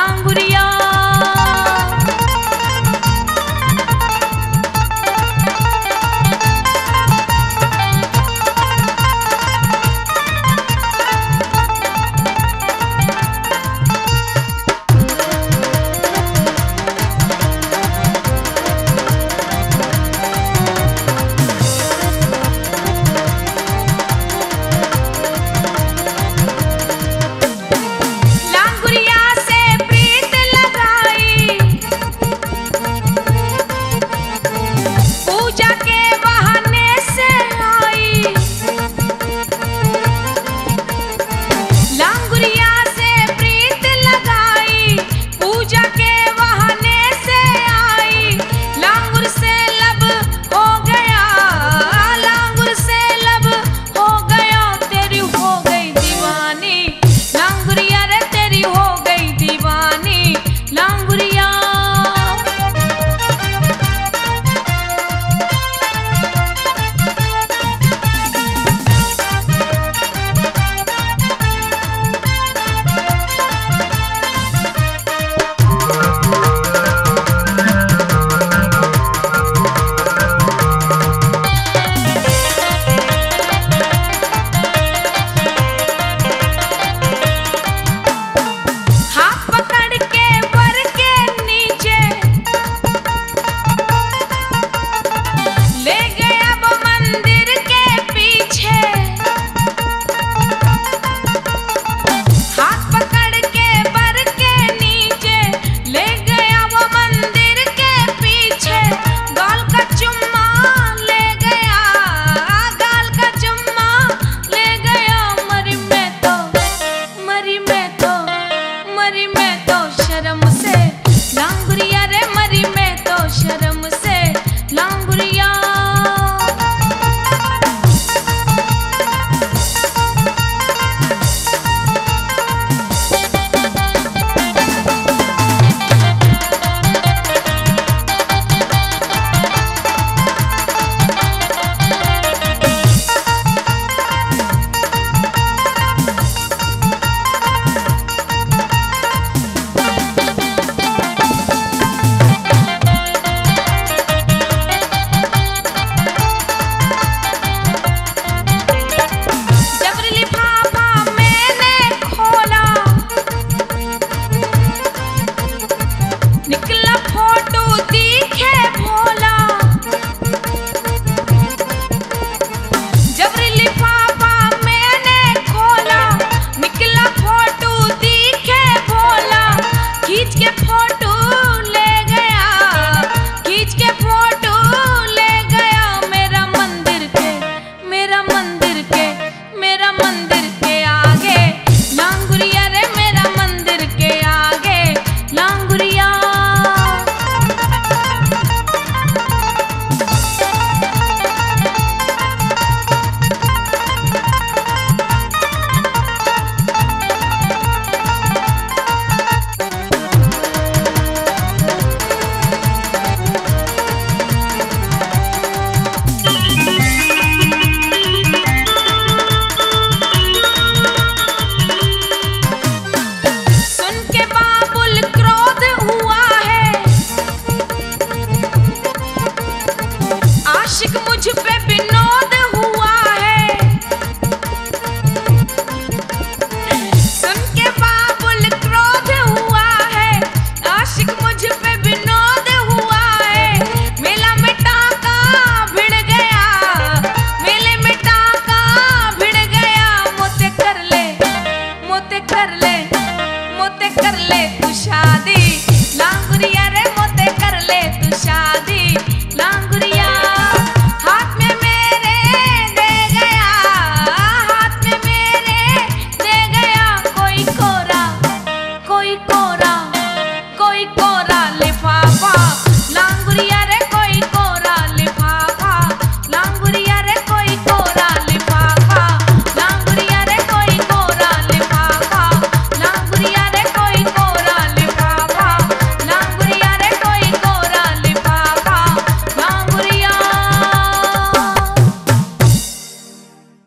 डांगुरिया जाके